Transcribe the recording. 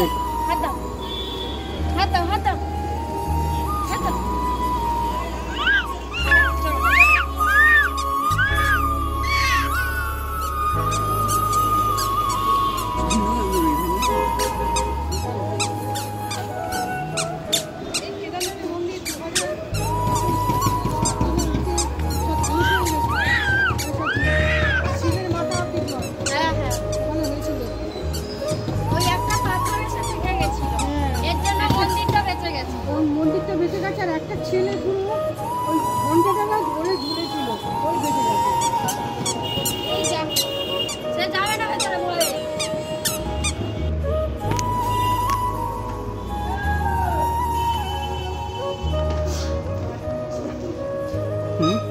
Department. 嗯。